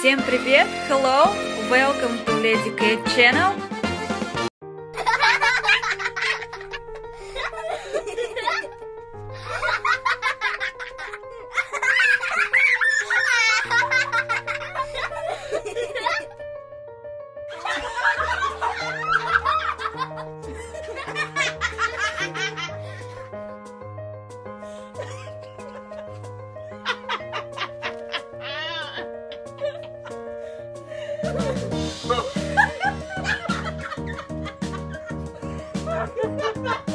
Всем привет! Hello! Welcome to Lady Kate channel. Ha ha ha!